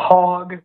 Pog.